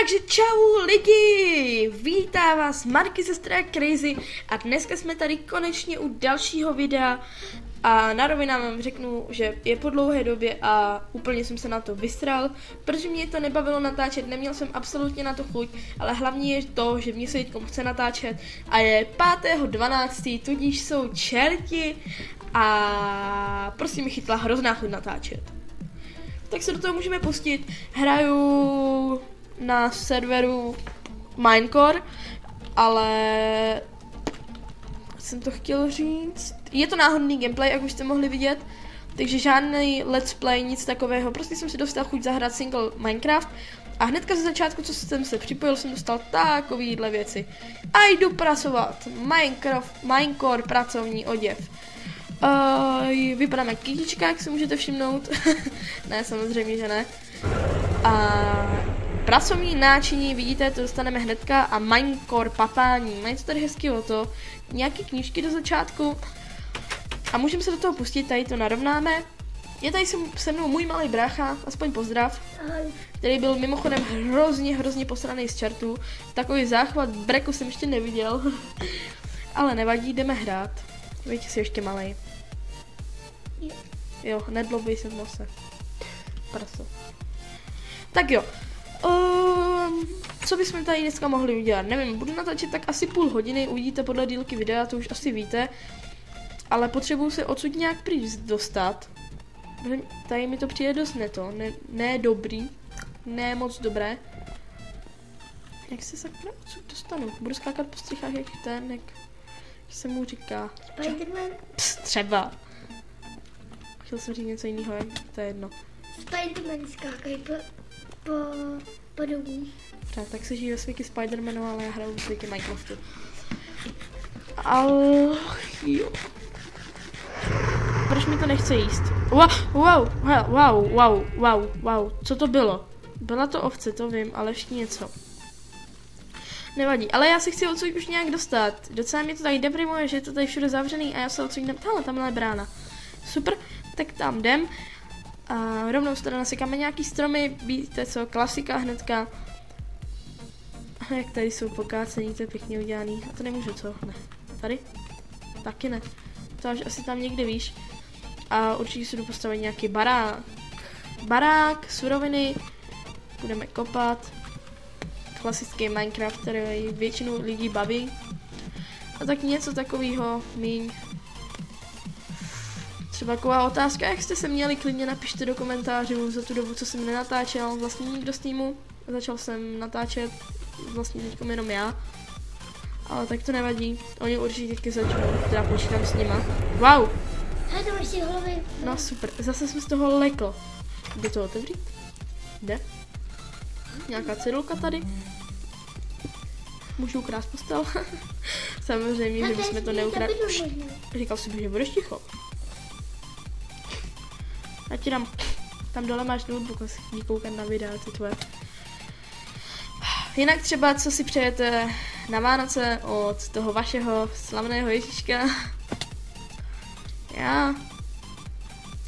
Takže čau lidi, vítá vás Marky sestra Crazy a dneska jsme tady konečně u dalšího videa a na rovinám vám řeknu, že je po dlouhé době a úplně jsem se na to vysral, protože mě to nebavilo natáčet, neměl jsem absolutně na to chuť, ale hlavně je to, že mě se teď chce natáčet a je 5.12., tudíž jsou čerti a prostě mi chytla hrozná chuť natáčet. Tak se do toho můžeme pustit. Hraju na serveru Minecore, ale jsem to chtěl říct. Je to náhodný gameplay, jak už jste mohli vidět, takže žádný let's play, nic takového. Prostě jsem si dostal chuť zahrát single Minecraft a hnedka ze začátku, co jsem se připojil, jsem dostal takovýhle věci. A jdu pracovat. Minecraft, Minecore pracovní oděv. Uh, vypadám jak kytička, jak si můžete všimnout. ne, samozřejmě, že ne. A Pracovní náčiní, vidíte, to dostaneme hnedka a Minecore papání. Mají to tady hezky o to. Nějaké knížky do začátku. A můžeme se do toho pustit, tady to narovnáme. Je tady se mnou můj malý brácha, aspoň pozdrav, který byl mimochodem hrozně, hrozně posraný z čartu. Takový záchvat breku jsem ještě neviděl. Ale nevadí, jdeme hrát. Víte, si ještě malý. Jo, nedlobej se v nose. Praso. Tak jo, Um, co bychom tady dneska mohli udělat? Nevím, budu natáčet tak asi půl hodiny, uvidíte podle dílky videa, to už asi víte. Ale potřebuju se odsud nějak pryč dostat. Tady mi to přijde dost neto, ne, ne dobrý, ne moc dobré. Jak se sakra odsud dostanu? Budu skákat po střechách jak ten, jak se mu říká. Spiderman? Pst, třeba. Chtěl jsem říct něco jiného, to je jedno. Spiderman skákají po po, po domu. Tak, tak se žijí ve světě Spidermanu, ale já hraju ve světě Minecraftu. Ale jo. Proč mi to nechce jíst? Wow, wow, wow, wow, wow, wow, co to bylo? Byla to ovce, to vím, ale ještě něco. Nevadí, ale já se chci odsud už nějak dostat. Docela mě to tady deprimuje, že je to tady všude zavřený a já se odsud jdem. Tahle, tamhle je brána. Super, tak tam jdem. A rovnou se teda nasekáme nějaký stromy, víte co, klasika hnedka. A jak tady jsou pokácení, to je pěkně udělaný. A to nemůžu, co? Ne. Tady? Taky ne. To až asi tam někde víš. A určitě si jdu postavit nějaký barák. Barák, suroviny, budeme kopat. Klasický Minecraft, který většinu lidí baví. A tak něco takového, míň Třeba taková otázka, jak jste se měli, klidně napište do komentářů za tu dobu, co jsem nenatáčel, vlastně nikdo z týmu. Začal jsem natáčet vlastně teď jenom já. Ale tak to nevadí, oni určitě taky začnou, teda počítám s nima. Wow! No super, zase jsem z toho lekl. Jde to otevřít? Jde. Nějaká cedulka tady. Můžu ukrást postel? Samozřejmě, že bychom to neukradli. Říkal si, že budeš ticho. Já ti dám, tam dole máš notebook, asi koukat na videa, ty tvoje. Jinak třeba, co si přejete na Vánoce od toho vašeho slavného Ježíška. Já,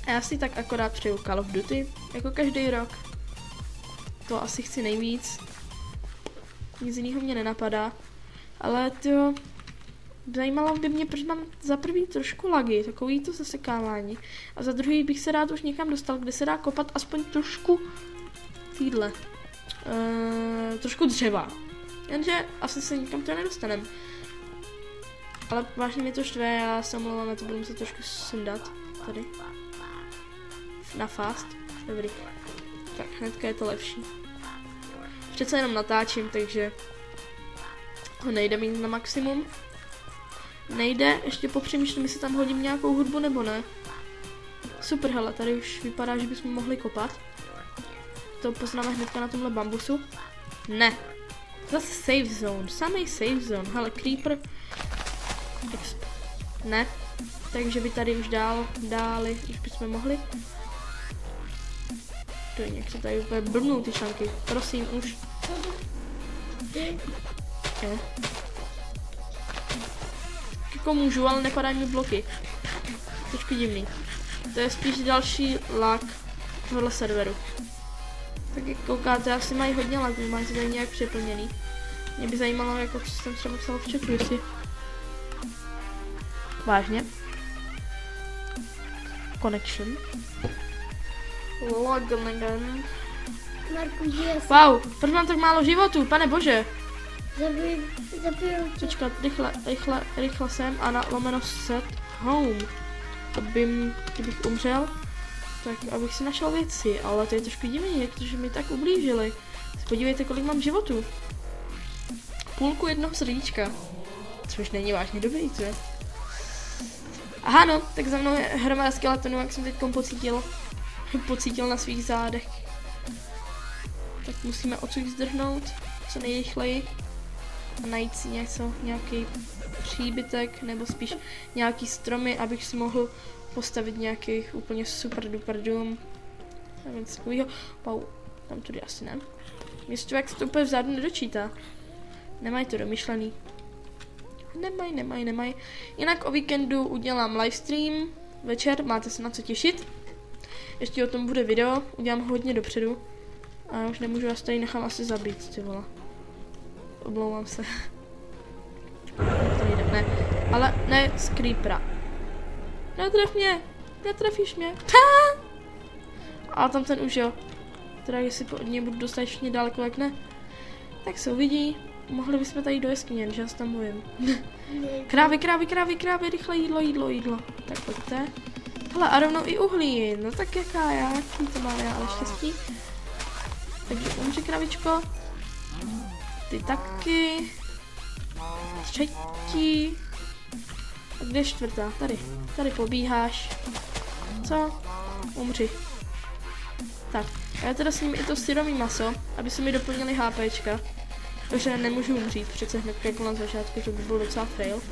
já si tak akorát přeju Call of Duty, jako každý rok. To asi chci nejvíc. Nic jiného mě nenapadá. Ale to Zajímalo by mě, proč mám za prvý trošku lagy, takový to zasekávání. A za druhý bych se rád už někam dostal, kde se dá kopat aspoň trošku týdle. Uh, trošku dřeva. Jenže asi se nikam to nedostanem. Ale vážně mi to štve, já se omlouvám, to budu muset trošku sundat. Tady. Na fast. Dobrý. Tak hnedka je to lepší. Přece jenom natáčím, takže ho nejde mít na maximum. Nejde, ještě popřemýšlím, jestli tam hodím nějakou hudbu nebo ne. Super, hele, tady už vypadá, že bychom mohli kopat. To poznáme hnedka na tomhle bambusu. Ne. Zase safe zone, samý safe zone. Hele, creeper. Ne. Takže by tady už dál, dáli, už bychom mohli. To je nějak se tady úplně blbnou ty šanky. Prosím, už. Je jako můžu, ale nepadají mi bloky. Trošku divný. To je spíš další lag tohle serveru. Tak jak koukáte, asi mají hodně lagů, máte tady nějak přeplněný. Mě by zajímalo, jako co jsem třeba psal v chatu, jestli... Vážně? Connection. Je, Wow, proč mám tak málo životů, pane bože. Zabij, zabiju tě. Počkat, rychle, rychle, rychle sem a na lomeno set home. Abym, kdybych umřel, tak abych si našel věci, ale to je trošku divný, protože mi tak ublížili. Podívejte, kolik mám životů. Půlku jednoho srdíčka. Což není vážně dobrý, co? Aha no, tak za mnou je hromada skeletonů, jak jsem teď pocítil. pocítil na svých zádech. Tak musíme odsud zdrhnout co nejrychleji najít si něco, nějaký příbytek, nebo spíš nějaký stromy, abych si mohl postavit nějaký úplně super duper dům. Nevím, co takovýho. Wow, tam tudy asi ne. Mě člověk se to úplně vzadu nedočítá. Nemají to domyšlený. Nemají, nemají, nemají. Jinak o víkendu udělám livestream večer, máte se na co těšit. Ještě o tom bude video, udělám ho hodně dopředu. A už nemůžu, já se tady nechám asi zabít, ty vole. Omlouvám se. Ne. Ale ne creepera. Netref mě. Netrefíš mě. A tam ten už jo. Teda jestli od něj budu dostatečně daleko, jak ne. Tak se uvidí. Mohli bychom tady do jeskyně, že já tam bojím. Krávy, krávy, krávy, krávy, rychle jídlo, jídlo, jídlo. Tak pojďte. Hele, a rovnou i uhlí. No tak jaká já, jaký to mám já, ale štěstí. Takže umři kravičko. Ty taky. Třetí. A kde čtvrtá? Tady. Tady pobíháš. Co? Umři. Tak, a já teda s ním i to syrový maso, aby se mi doplnili HPčka. Takže nemůžu umřít přece hned jako na začátku, to by byl docela fail.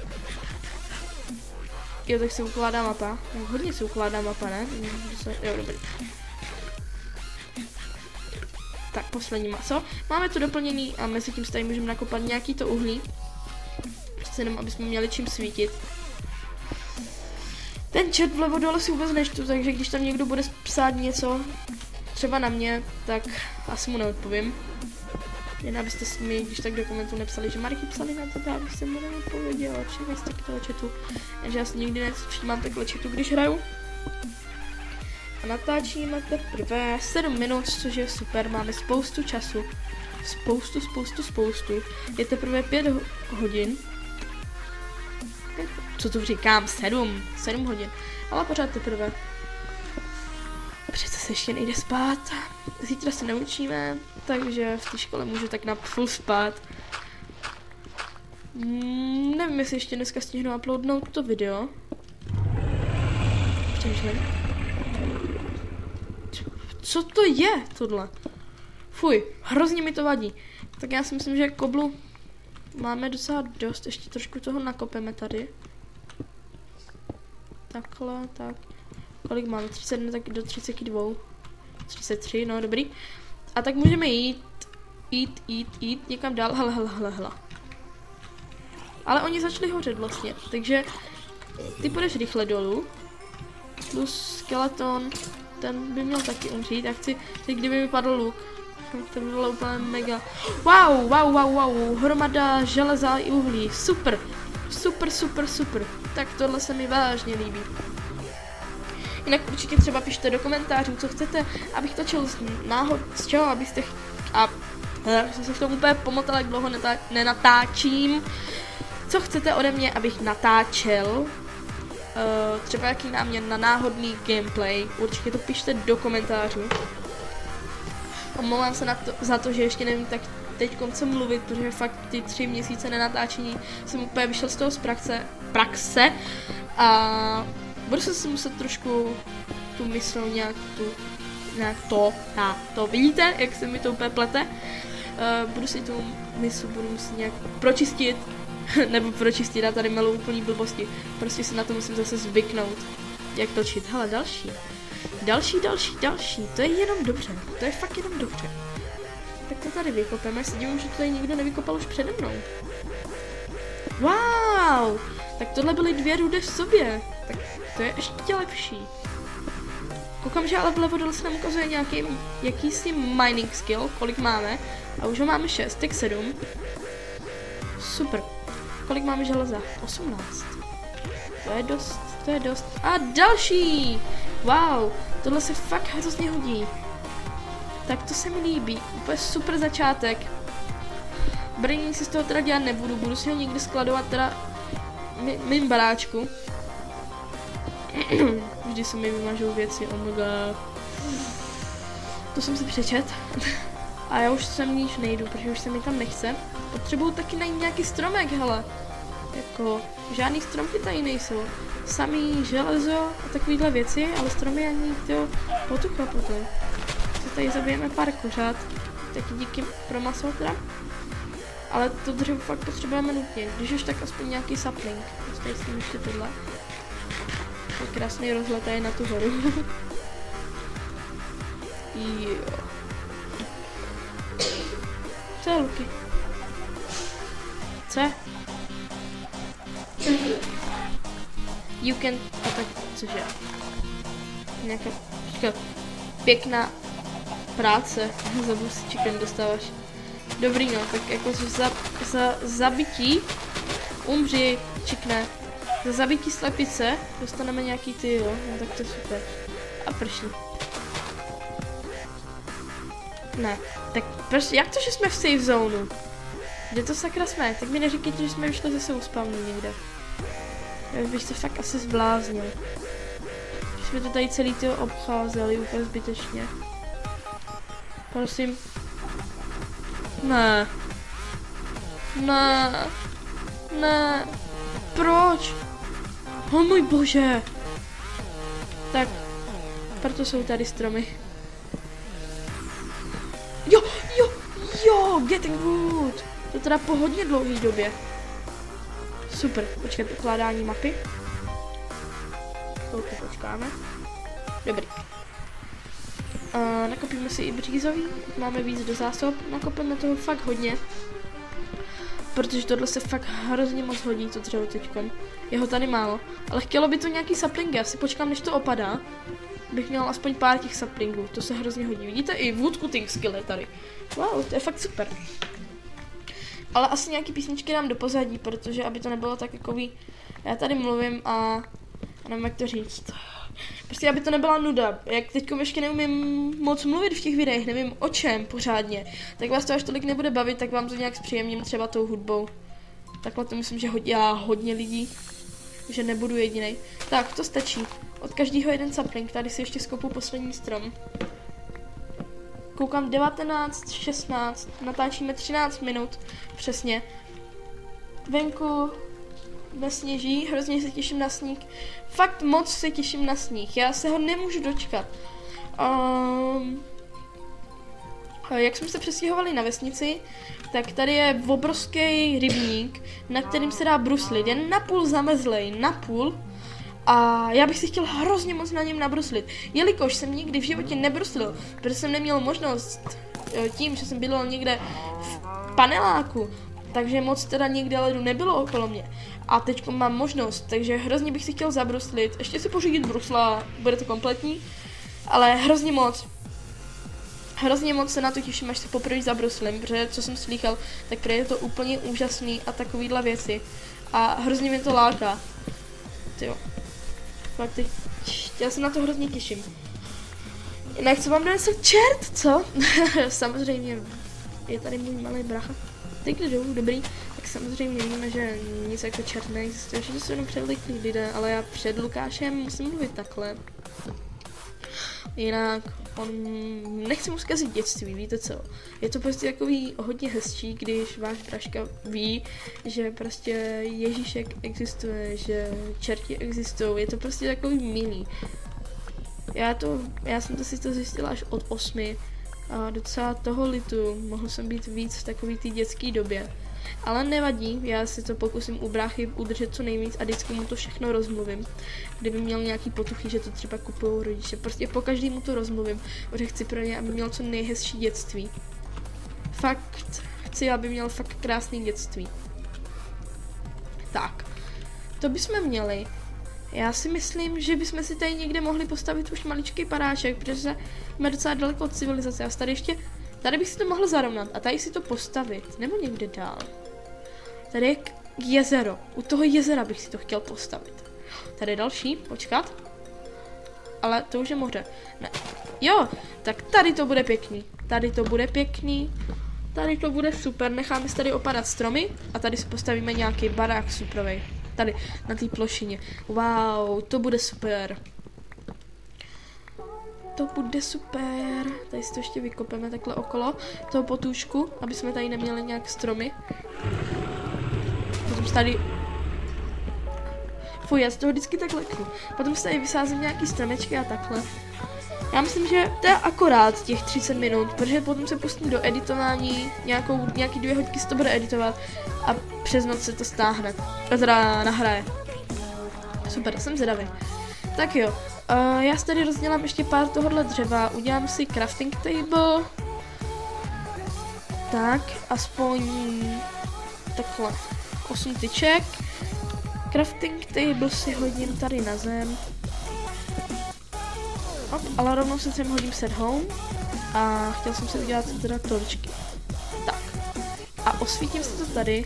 Jo, tak se ukládá mapa. Hodně se ukládá mapa, ne? Jo, dobrý. Poslední maso. Máme to doplněný a mezi tím tady můžeme nakopat nějaký to uhlí. Přece jenom, aby jsme měli čím svítit. Ten chat vlevo dole si vůbec neštu, takže když tam někdo bude psát něco, třeba na mě, tak asi mu neodpovím. Jen abyste si mi, když tak do komentu nepsali, že Marky psali na tebe, abych se mu neodpověděl. Všimej z takového chatu. Takže já si nikdy nevšímám takhle chatu, když hraju. Natáčíme teprve 7 minut, což je super, máme spoustu času. Spoustu, spoustu, spoustu. Je teprve 5 hodin. Co to říkám? 7. 7 hodin. Ale pořád teprve. Přece se ještě nejde spát. Zítra se neučíme, takže v té škole můžu tak na full spát. Mm, nevím, jestli ještě dneska stihnu uploadnout to video. Přemýšlím. Co to je tohle? Fuj, hrozně mi to vadí. Tak já si myslím, že koblu máme docela dost. Ještě trošku toho nakopeme tady. Takhle, tak. Kolik máme? 30, tak do 32. 33, no dobrý. A tak můžeme jít, jít, jít, jít někam dál. Hele, hele, hele, hele. Ale oni začali hořet vlastně, takže ty půjdeš rychle dolů. Plus skeleton, ten by měl taky umřít. Já chci, teď kdyby mi padl luk, to by bylo úplně mega. Wow, wow, wow, wow, hromada železa i uhlí, super, super, super, super. Tak tohle se mi vážně líbí. Jinak určitě třeba pište do komentářů, co chcete, abych točil z náhod, z čeho, abyste... Ch- a já jsem se v tom úplně pomotala, jak dlouho nenatáčím. Co chcete ode mě, abych natáčel? Uh, třeba jaký námět na náhodný gameplay, určitě to pište do komentářů. Omlouvám se na to, za to, že ještě nevím tak teď konce mluvit, protože fakt ty tři měsíce nenatáčení jsem úplně vyšel z toho z praxe, praxe a budu se si muset trošku tu mysl nějak tu, nějak to, na to, vidíte, jak se mi to úplně plete? Uh, budu si tu mysl, budu muset nějak pročistit, nebo pročistit, já tady melu úplný blbosti. Prostě si na to musím zase zvyknout, jak točit. Hele, další. Další, další, další. To je jenom dobře. To je fakt jenom dobře. Tak to tady vykopeme. Se divím, že to tady nikdo nevykopal už přede mnou. Wow! Tak tohle byly dvě rudy v sobě. Tak to je ještě lepší. Koukám, že ale vlevo dole se nám ukazuje nějaký jakýsi mining skill, kolik máme. A už ho máme 6, tak 7. Super. Kolik máme železa? 18. To je dost, to je dost. A další! Wow, tohle se fakt hrozně hodí. Tak to se mi líbí. Úplně super začátek. Brnění si z toho teda dělat nebudu, budu si ho někdy skladovat teda mým baráčku. Vždy se mi vymažou věci, oh my god. To jsem si přečet. A já už sem níž nejdu, protože už se mi tam nechce. Potřebuju taky najít nějaký stromek, hele. Jako, žádný stromky tady nejsou. Samý železo a takovýhle věci, ale stromy ani to potuchla potom. Se tady zabijeme pár kuřat. Taky díky pro maso teda. Ale to dřevo fakt potřebujeme nutně. Když už tak aspoň nějaký sapling. Tady s tím ještě tohle. Je krásný rozhled je na tu horu. jo. Co je Luky? Co je? You can... A tak, cože? Nějaká... Pěkná práce za bus chicken dostáváš. Dobrý no, tak jako za, za zabití umři, čikne. Za zabití slepice dostaneme nějaký ty, jo, no tak to je super. A prší. Ne, tak proč, jak to, že jsme v safe zónu? Kde to sakra jsme? Tak mi neříkejte, že jsme vyšli ze spawnu někde. Já bych se fakt asi zbláznil. Že jsme to tady celý ty obcházeli úplně zbytečně. Prosím. Ne. Ne. Ne. Proč? O můj bože. Tak. Proto jsou tady stromy. Jo, getting wood. To teda po hodně dlouhé době. Super, počkat, ukládání mapy. Chvilku počkáme. Dobrý. Uh, nakopíme si i břízový, máme víc do zásob, nakopíme toho fakt hodně. Protože tohle se fakt hrozně moc hodí, to dřevo teďkon. Je ho tady málo. Ale chtělo by to nějaký saplingy, asi počkám, než to opadá. Bych měl aspoň pár těch saplingů, to se hrozně hodí. Vidíte, i wood cutting skill je tady. Wow, to je fakt super. Ale asi nějaký písničky dám do pozadí, protože aby to nebylo tak jako Já tady mluvím a... a nevím, jak to říct. Prostě aby to nebyla nuda. Jak teď ještě neumím moc mluvit v těch videích, nevím o čem pořádně, tak vás to až tolik nebude bavit, tak vám to nějak zpříjemním třeba tou hudbou. Takhle to myslím, že já hodně lidí, že nebudu jediný. Tak, to stačí. Od každého jeden sapling, tady si ještě skopu poslední strom. Koukám 19, 16, natáčíme 13 minut, přesně. Venku nesněží, hrozně se těším na sníh. Fakt moc se těším na sníh, já se ho nemůžu dočkat. Um, jak jsme se přestěhovali na vesnici, tak tady je obrovský rybník, na kterým se dá bruslit. Je napůl zamezlej, napůl. A já bych si chtěl hrozně moc na něm nabruslit. Jelikož jsem nikdy v životě nebruslil, protože jsem neměl možnost eh, tím, že jsem bydlel někde v paneláku, takže moc teda nikde ledu nebylo okolo mě. A teď mám možnost, takže hrozně bych si chtěl zabruslit. Ještě si pořídit brusla, bude to kompletní. Ale hrozně moc. Hrozně moc se na to těším, až se poprvé zabruslím, protože co jsem slychal, tak je to úplně úžasný a takovýhle věci. A hrozně mě to láká. Jo. Fakt teď, já se na to hrozně těším. Jinak co vám donesl čert, co? Samozřejmě je tady můj malý bracha. Teď jdou, dobrý. Tak samozřejmě víme, že nic jako čert neexistuje, že to jsou jenom předliklí lidé, ale já před Lukášem musím mluvit takhle. Jinak on, nechci mu zkazit dětství, víte co? Je to prostě takový hodně hezčí, když váš praška ví, že prostě Ježíšek existuje, že čerti existují, je to prostě takový milý. Já to, já jsem to si to zjistila až od osmi a docela toho litu, mohl jsem být víc v takový té dětské době. Ale nevadí, já si to pokusím u bráchy udržet co nejvíc a vždycky mu to všechno rozmluvím. Kdyby měl nějaký potuchy, že to třeba kupují rodiče. Prostě po každý mu to rozmluvím, protože chci pro ně, aby měl co nejhezčí dětství. Fakt, chci, aby měl fakt krásný dětství. Tak, to bychom měli. Já si myslím, že bychom si tady někde mohli postavit už maličký paráček, protože jsme docela daleko od civilizace. A tady ještě, tady bych si to mohl zarovnat a tady si to postavit, nebo někde dál. Tady je jezero, u toho jezera bych si to chtěl postavit. Tady je další, počkat. Ale to už je moře. Ne. Jo, tak tady to bude pěkný. Tady to bude pěkný. Tady to bude super, necháme si tady opadat stromy a tady si postavíme nějaký barák suprovej. Tady, na té plošině. Wow, to bude super. To bude super. Tady si to ještě vykopeme takhle okolo toho potůžku, aby jsme tady neměli nějak stromy. Potom tady Fuj, já z toho vždycky tak leknu. Potom se tady vysázím nějaký stromečky a takhle. Já myslím, že to je akorát těch 30 minut, protože potom se pustím do editování, nějakou, nějaký dvě hodky se to bude editovat a přes noc se to stáhne. A teda nahraje. Super, jsem zvědavý. Tak jo, já si tady rozdělám ještě pár tohohle dřeva, udělám si crafting table. Tak, aspoň takhle 8 tyček. Crafting table si hodím tady na zem. Hop, ale rovnou se sem hodím set home. A chtěl jsem si udělat teda torčky. Tak. A osvítím si to tady,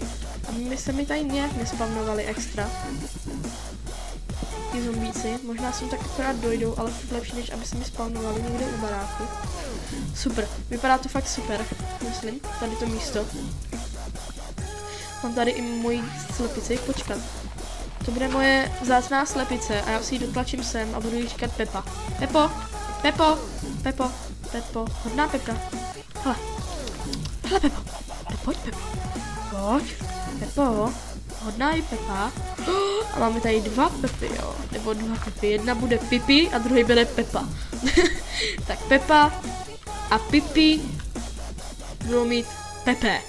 aby mi se mi tady nějak nespavnovali extra. Ty zombíci, možná sem tak akorát dojdou, ale furt lepší, než aby se mi spavnovali někde u baráku. Super, vypadá to fakt super, myslím, tady to místo. Mám tady i moji slepici, počkat. To bude moje vzácná slepice a já si ji dotlačím sem a budu jí říkat Pepa. Pepo, Pepo, Pepo, Pepo, hodná Pepka. Hele, hele Pepo, pojď Pepo, pojď, Pepo, hodná i Pepa. A máme tady dva Pepy, jo, nebo dva Pepy. Jedna bude Pipi a druhý bude Pepa. tak Pepa a Pipi budou mít Pepe.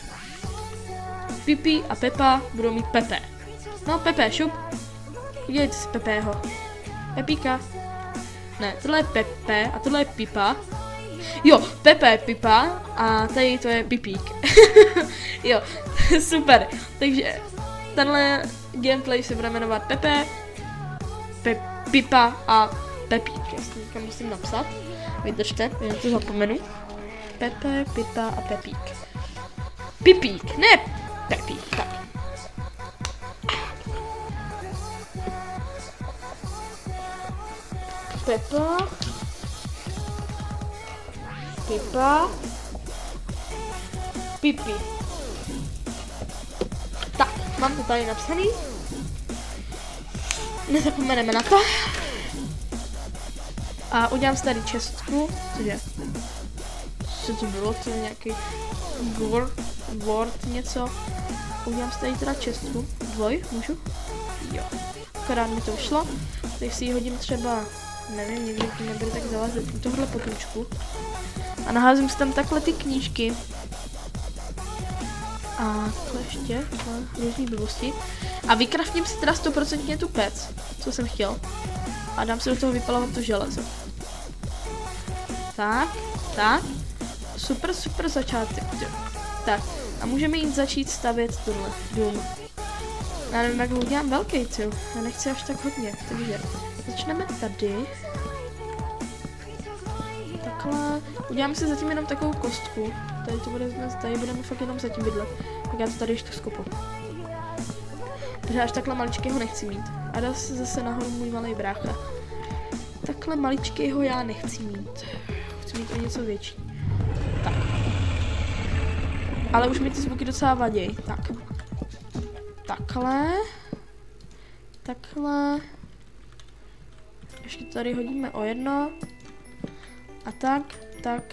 Pipi a Pepa budou mít Pepe. No, Pepe, šup. Udělejte si Pepého. Pepíka. Ne, tohle je Pepe a tohle je Pipa. Jo, Pepe je Pipa a tady to je Pipík. jo, super. Takže tenhle gameplay se bude jmenovat Pepe, Pe Pipa a Pepík. Já si musím napsat. Vydržte, jen to zapomenu. Pepe, Pipa a Pepík. Pipík, ne Pepík, tak. Pepa. Pipa. Pipi. Mám to tady napsaný. Nezapomeneme na to. A udělám si tady čestku, cože? Co to bylo? To je nějaký word, word něco. Udělám si tady teda čestku. Dvoj, můžu? Jo. Akorát mi to vyšlo. Teď si ji hodím třeba nevím, někdy to nebude tak zalazit tohle potůčku. A naházím si tam takhle ty knížky. A takhle ještě, různý blbosti. A vykraftím si teda 100% tu pec, co jsem chtěl. A dám si do toho vypalovat to železo. Tak, tak. Super, super začátek. Tak, a můžeme jít začít stavět tohle dům. Já nevím, jak ho udělám velký, co? Já nechci až tak hodně, takže Začneme tady. Takhle. Uděláme si zatím jenom takovou kostku. Tady to bude dnes, tady budeme fakt jenom zatím bydlet. Tak já to tady ještě skopu. Takže až takhle maličkého nechci mít. A dá se zase nahoru můj malý brácha. Takhle maličkého já nechci mít. Chci mít o něco větší. Tak. Ale už mi ty zvuky docela vadí. Tak. Takhle. Takhle. Ještě tady hodíme o jedno. A tak, tak,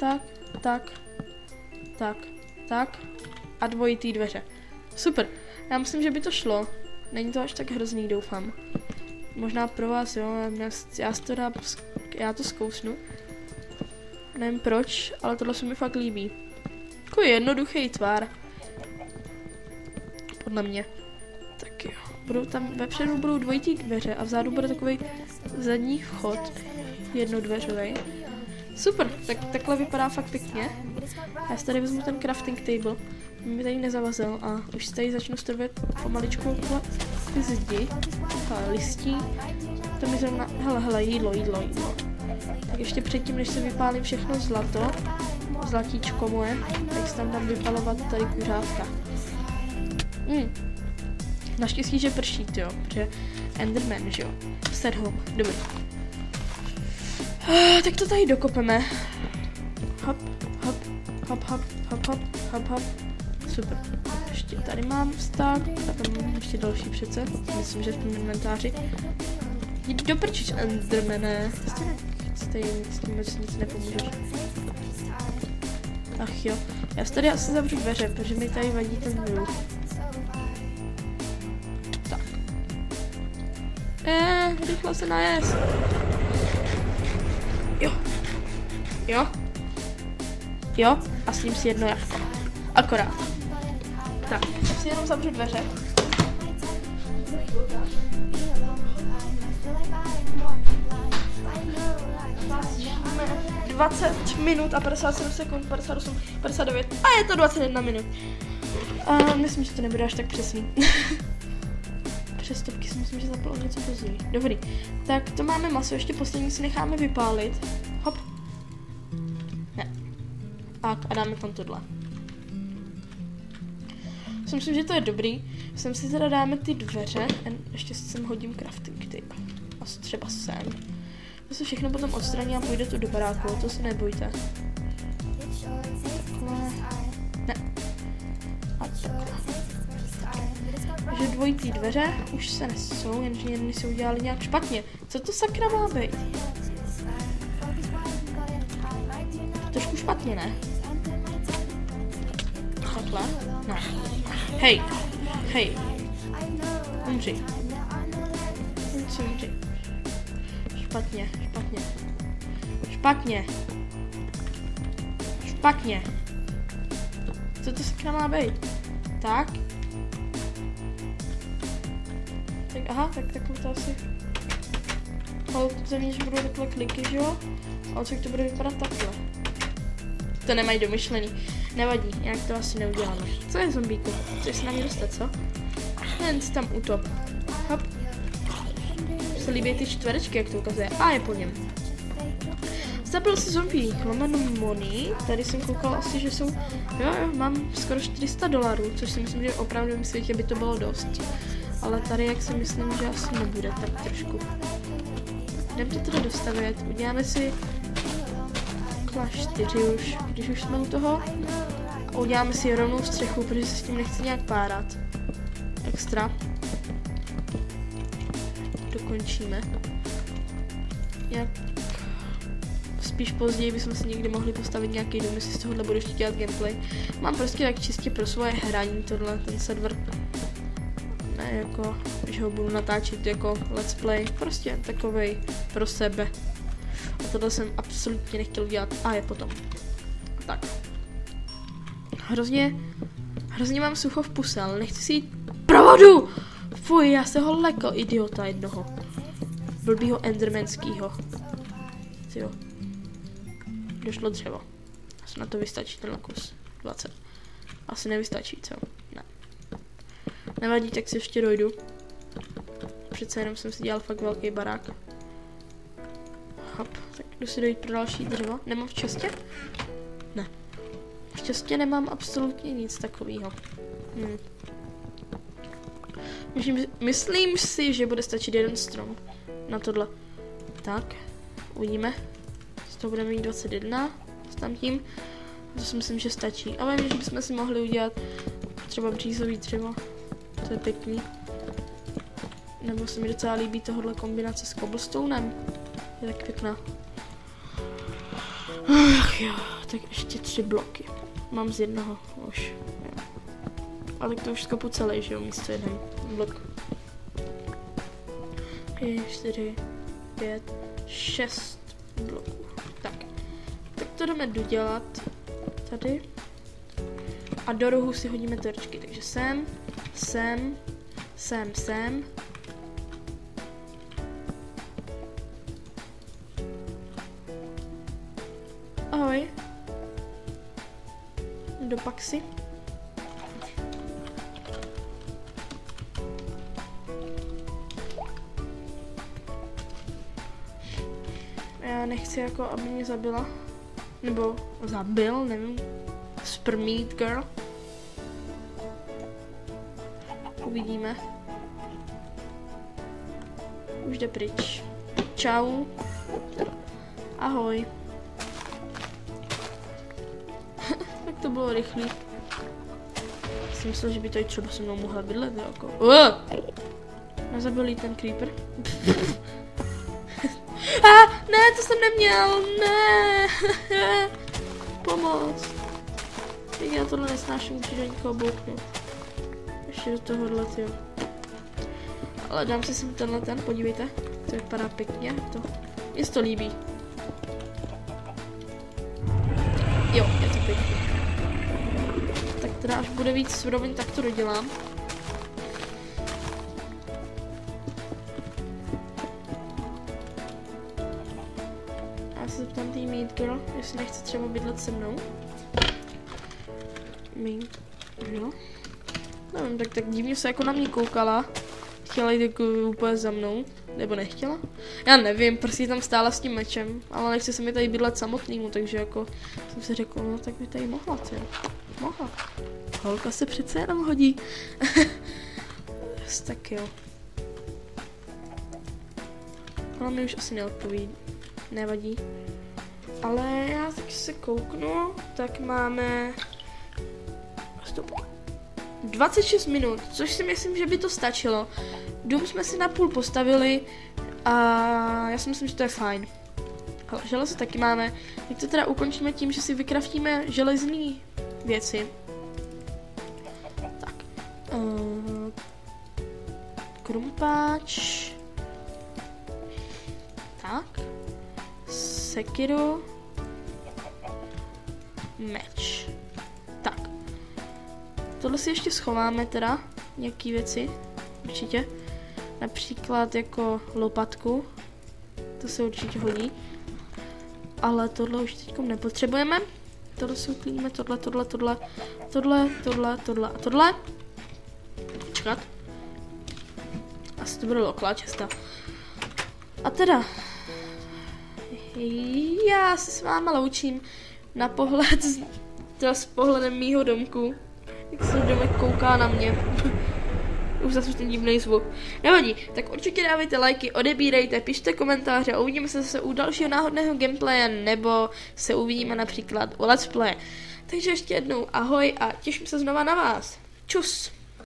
tak, tak, tak, tak a dvojitý dveře. Super, já myslím, že by to šlo. Není to až tak hrozný, doufám. Možná pro vás, jo, já, to dá, já to zkousnu. Nevím proč, ale tohle se mi fakt líbí. Takový jednoduchý tvár. Podle mě. Tak jo budou tam vepředu budou dvojitý dveře a vzadu bude takový zadní vchod jednodveřový. Super, tak takhle vypadá fakt pěkně. Já si tady vezmu ten crafting table, mi tady nezavazil a už si tady začnu stavět pomaličku ty zdi, listí, to mi zrovna, hele, hele, jídlo, jídlo, jídlo. Tak ještě předtím, než se vypálím všechno zlato, zlatíčko moje, tak se tam dám vypalovat tady kuřátka. Hmm. Naštěstí, že prší, jo, protože Enderman, že jo. Set home, dobrý. Uh, tak to tady dokopeme. Hop, hop, hop, hop, hop, hop, hop, hop. Super. Ještě tady mám stack, a tam ještě další přece. Myslím, že v tom inventáři. Jdi do prčič, Endermane. Stejně s tím moc nic nepomůžeš. Ach jo, já si tady asi zavřu dveře, protože mi tady vadí ten zvuk. Tak. Eh, rychle se najest. Jo. Jo. A s ním si jedno jabko. Akorát. Tak, si jenom zavřu dveře. 20 minut a 57 sekund, 58, 59 a je to 21 minut. A myslím, že to nebude až tak přesný. Přestupky si myslím, že zapalo něco později. Dobrý. Tak to máme maso, ještě poslední si necháme vypálit. Tak a dáme tam tohle. Myslím, že to je dobrý. Sem si teda dáme ty dveře. Ještě sem hodím crafting tip. A třeba sem. To se všechno potom odstraní a půjde tu do baráku, to se nebojte. Takhle. Ne. A takhle. Takže dvojitý dveře už se nesou, jenže jedny se udělali nějak špatně. Co to sakra má být? Trošku špatně, ne? Takhle? Ne. Hej, hej. Umři. Umři, umři. Špatně, špatně. Špatně. Špatně. Co to sakra má být? Tak. Tak aha, tak takhle to asi... Hold země, že budou takhle kliky, že jo? A co to bude vypadat takhle. To nemají domyšlený. Nevadí, nějak to asi neuděláme. Co je zombíku? Chceš se na mě dostat, co? Jen tam utop. Hop se líbí ty čtverečky, jak to ukazuje. A je po něm. Zabil si zombie, lomeno money. Tady jsem koukal asi, že jsou, jo, jo, mám skoro 400 dolarů, což si myslím, že opravdu v světě by to bylo dost. Ale tady, jak si myslím, že asi nebude, tak trošku. Jdem to teda dostavit, uděláme si kla 4 už, když už jsme u toho. A uděláme si rovnou střechu, protože se s tím nechci nějak párat. Extra dokončíme. Jak spíš později bychom si někdy mohli postavit nějaký dům, jestli z tohohle budu ještě dělat gameplay. Mám prostě tak čistě pro svoje hraní tohle, ten server. Ne jako, že ho budu natáčet jako let's play, prostě takovej pro sebe. Tohle jsem absolutně nechtěl dělat a je potom. Tak. Hrozně, hrozně mám sucho v puse, ale nechci si jít provodu! Fuj, já se ho lekl, idiota jednoho. Blbýho endermanskýho. Jo. Došlo dřevo. Asi na to vystačí ten kus. 20. Asi nevystačí, co? Ne. Nevadí, tak si ještě dojdu. Přece jenom jsem si dělal fakt velký barák. Hop, jdu si dojít pro další dřevo. Nemám v čestě? Ne. V čestě nemám absolutně nic takového. Hmm. Myslím, myslím si, že bude stačit jeden strom na tohle. Tak, uvidíme. Z toho budeme mít 21 s tam tím. To si myslím, že stačí. Ale vím, že bychom si mohli udělat třeba břízový dřevo. To je pěkný. Nebo se mi docela líbí tohle kombinace s cobblestonem. Je tak pěkná. Jo, tak ještě tři bloky. Mám z jednoho už. Ale to už skopu celý, že jo, místo jeden blok. 4, 5, 6 bloků. Tak. Tak to jdeme dodělat. Tady. A do rohu si hodíme terčky. Takže sem, sem, sem, sem. praxi. Já nechci jako, aby mě zabila. Nebo zabil, nevím. Spermeat girl. Uvidíme. Už jde pryč. Čau. Ahoj. To bylo rychlý. Jsem myslel, že by to i třeba se mnou mohla bydlet, jako. Uh! Nezabil ten creeper. A, ah, ne, to jsem neměl, ne. Pomoc. Teď já tohle nesnáším, když do někoho bouknout. Ještě do tohohle, jo. Ale dám si sem tenhle ten, podívejte. To vypadá pěkně, to. Mně to líbí. Teda až bude víc surovin, tak to dodělám. Já se zeptám tý Meat Girl, jestli nechce třeba bydlet se mnou. Meat Girl. Nevím, tak, tak divně se jako na mě koukala. Chtěla jít jako úplně za mnou. Nebo nechtěla? Já nevím, prostě tam stála s tím mečem, ale nechce se mi tady bydlet samotnýmu, takže jako jsem si řekl, no tak by tady mohla, co Mohla. Holka se přece jenom hodí. tak jo. Ona mi už asi neodpoví. Nevadí. Ale já tak se kouknu, tak máme... Stop. 26 minut, což si myslím, že by to stačilo. Dům jsme si na půl postavili a já si myslím, že to je fajn. Železo taky máme. Jak to teda ukončíme tím, že si vykraftíme železné věci. Tak. Uh, krumpáč. Tak. Sekiro. Meč. Tak. Tohle si ještě schováme teda. Nějaký věci. Určitě. Například jako lopatku. To se určitě hodí. Ale tohle už teď nepotřebujeme. Tohle si uklidíme, tohle, tohle, tohle, tohle, tohle, tohle a tohle. Čekat. Asi to bude lokla česta. A teda, já se s váma loučím na pohled, teda s pohledem mýho domku. Jak se domek kouká na mě. Už zase ten divný zvuk. Nevadí, tak určitě dávejte lajky, odebírejte, pište komentáře a uvidíme se zase u dalšího náhodného gameplaye nebo se uvidíme například u let's play. Takže ještě jednou ahoj a těším se znova na vás. Čus!